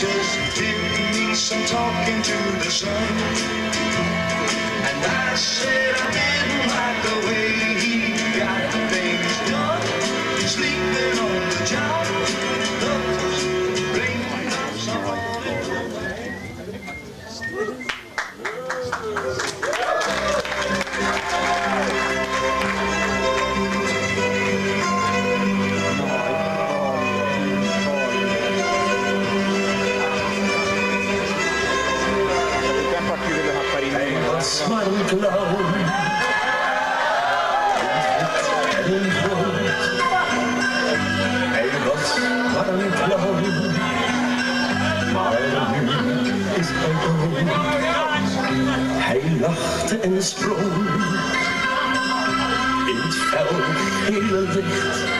just did some talking to the sun. And I said I didn't like clown. Een groot, hij was maar een clown. Maar nu is hij dood. Hij lachte en sprong. In het fel hele licht.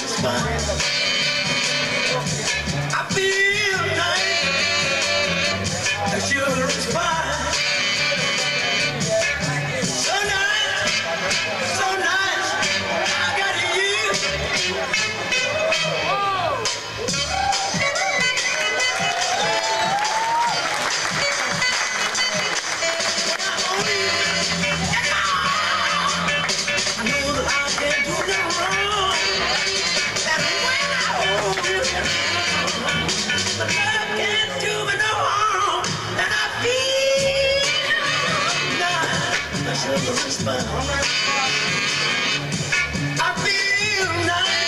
It's fine. I feel nice.